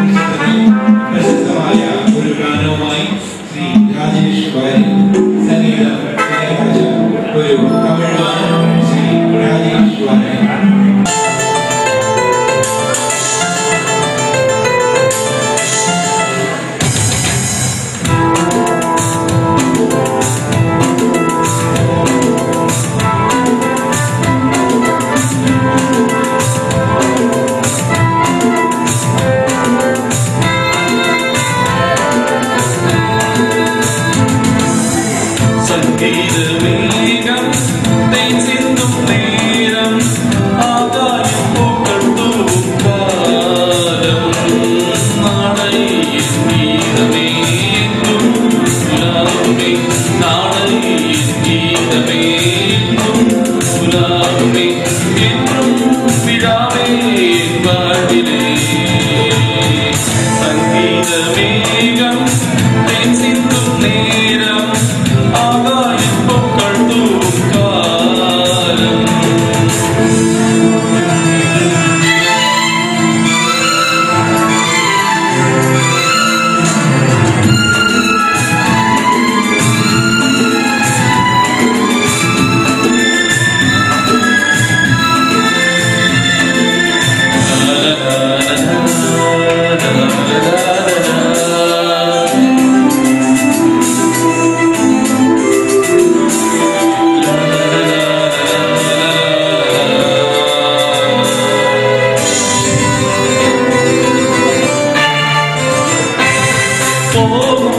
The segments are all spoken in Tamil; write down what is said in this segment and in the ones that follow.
പരിസരത്തിൽ പ്രശസ്തമായ ഒരു ശ്രീ രാജേഷ് വയലിൽ സംഗീത ഒരു തമിഴ്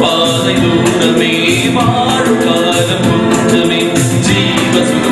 பாதை தூரமே வாழும் காலம் குற்றமே ஜீவ சுகம்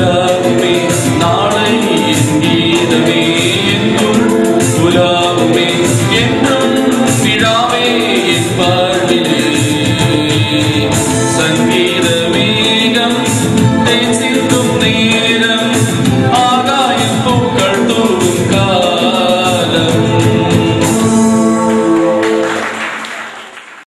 love.